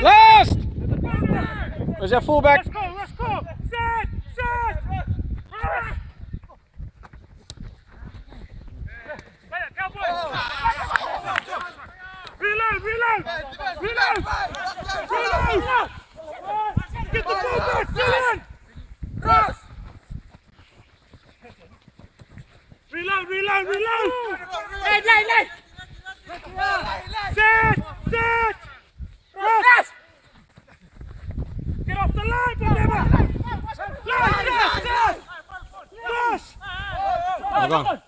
Last! Where's your fullback? Let's go, let's go. Set, set. Reload, reload. Reload. Reload. Get the ball back, Dylan. Reload, reload, reload. Lay, lay, lay. Set, set. Rush. Get off the line, whatever. Line, set, set. Rush. Well done.